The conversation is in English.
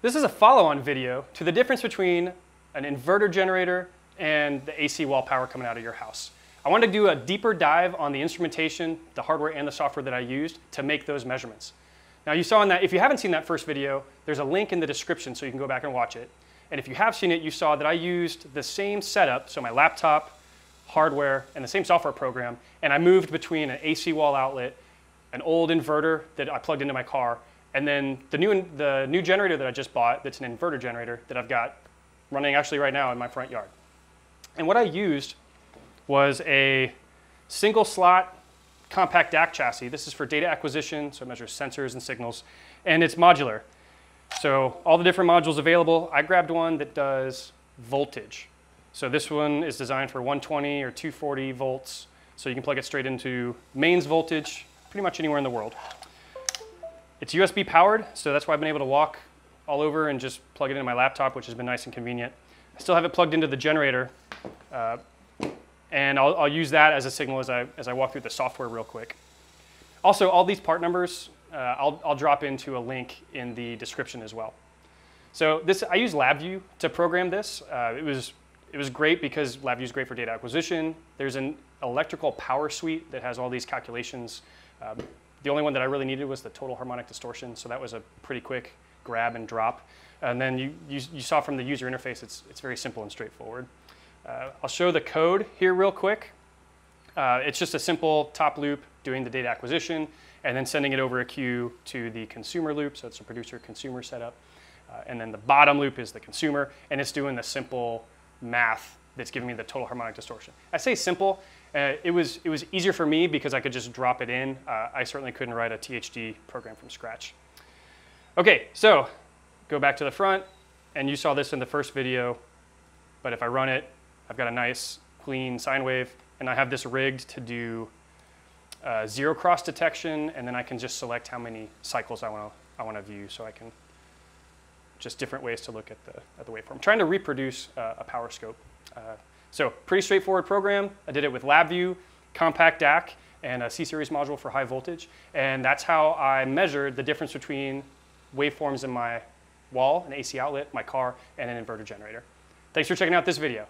This is a follow-on video to the difference between an inverter generator and the AC wall power coming out of your house. I wanted to do a deeper dive on the instrumentation, the hardware and the software that I used to make those measurements. Now you saw in that, if you haven't seen that first video, there's a link in the description so you can go back and watch it. And if you have seen it, you saw that I used the same setup, so my laptop, hardware, and the same software program, and I moved between an AC wall outlet, an old inverter that I plugged into my car, and then the new, the new generator that I just bought that's an inverter generator that I've got running actually right now in my front yard. And what I used was a single slot compact DAQ chassis. This is for data acquisition, so it measures sensors and signals, and it's modular. So all the different modules available, I grabbed one that does voltage. So this one is designed for 120 or 240 volts, so you can plug it straight into mains voltage pretty much anywhere in the world. It's USB powered, so that's why I've been able to walk all over and just plug it into my laptop, which has been nice and convenient. I still have it plugged into the generator, uh, and I'll, I'll, use that as a signal as I, as I walk through the software real quick. Also, all these part numbers, uh, I'll, I'll drop into a link in the description as well. So this, I use LabVIEW to program this. Uh, it, was, it was great because LabVIEW is great for data acquisition. There's an electrical power suite that has all these calculations. Um, the only one that I really needed was the total harmonic distortion, so that was a pretty quick grab and drop. And then you, you, you saw from the user interface, it's, it's very simple and straightforward. Uh, I'll show the code here real quick. Uh, it's just a simple top loop doing the data acquisition and then sending it over a queue to the consumer loop, so it's a producer-consumer setup. Uh, and then the bottom loop is the consumer, and it's doing the simple math that's giving me the total harmonic distortion. I say simple, uh, it, was, it was easier for me because I could just drop it in. Uh, I certainly couldn't write a THD program from scratch. Okay, so go back to the front, and you saw this in the first video, but if I run it, I've got a nice clean sine wave, and I have this rigged to do uh, zero cross detection, and then I can just select how many cycles I want to I want to view, so I can just different ways to look at the at the waveform. I'm trying to reproduce uh, a power scope. So pretty straightforward program. I did it with LabVIEW, compact DAQ, and a C-series module for high voltage, and that's how I measured the difference between waveforms in my wall, an AC outlet, my car, and an inverter generator. Thanks for checking out this video.